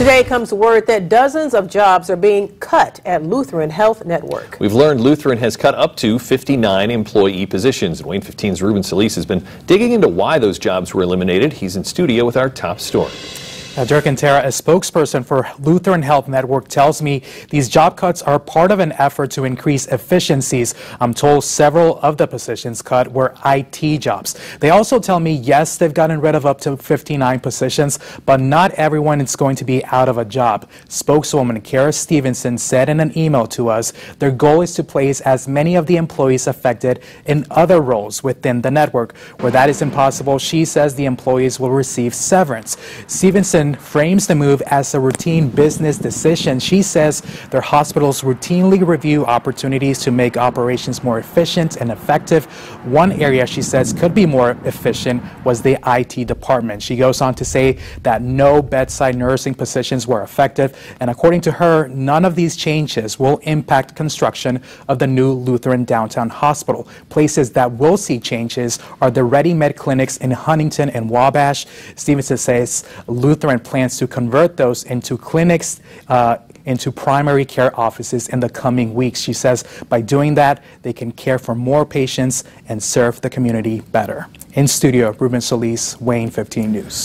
Today comes word that dozens of jobs are being cut at Lutheran Health Network. We've learned Lutheran has cut up to 59 employee positions. WANE 15's Ruben Solis has been digging into why those jobs were eliminated. He's in studio with our top story. Uh, now, Dirk and Tara, a spokesperson for Lutheran Health Network, tells me these job cuts are part of an effort to increase efficiencies. I'm told several of the positions cut were IT jobs. They also tell me, yes, they've gotten rid of up to 59 positions, but not everyone is going to be out of a job. Spokeswoman Kara Stevenson said in an email to us, their goal is to place as many of the employees affected in other roles within the network. Where that is impossible, she says the employees will receive severance. Stevenson frames the move as a routine business decision. She says their hospitals routinely review opportunities to make operations more efficient and effective. One area she says could be more efficient was the IT department. She goes on to say that no bedside nursing positions were affected, and according to her, none of these changes will impact construction of the new Lutheran downtown hospital. Places that will see changes are the RediMed clinics in Huntington and Wabash. Stevenson says Lutheran plans to convert those into clinics, uh, into primary care offices in the coming weeks. She says by doing that, they can care for more patients and serve the community better. In studio, Ruben Solis, WANE 15 News.